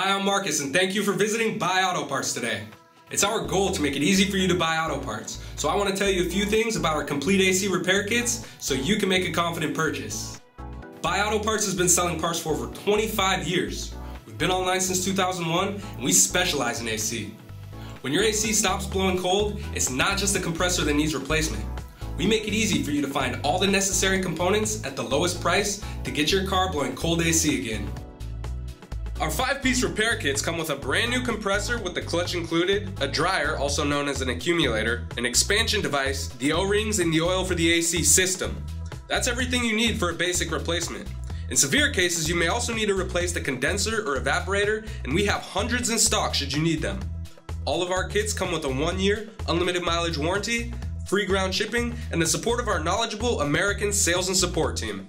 Hi, I'm Marcus, and thank you for visiting Buy Auto Parts today. It's our goal to make it easy for you to buy auto parts, so I want to tell you a few things about our complete AC repair kits so you can make a confident purchase. Buy Auto Parts has been selling parts for over 25 years. We've been online since 2001, and we specialize in AC. When your AC stops blowing cold, it's not just the compressor that needs replacement. We make it easy for you to find all the necessary components at the lowest price to get your car blowing cold AC again. Our five piece repair kits come with a brand new compressor with the clutch included, a dryer, also known as an accumulator, an expansion device, the O rings, and the oil for the AC system. That's everything you need for a basic replacement. In severe cases, you may also need to replace the condenser or evaporator, and we have hundreds in stock should you need them. All of our kits come with a one year, unlimited mileage warranty, free ground shipping, and the support of our knowledgeable American sales and support team.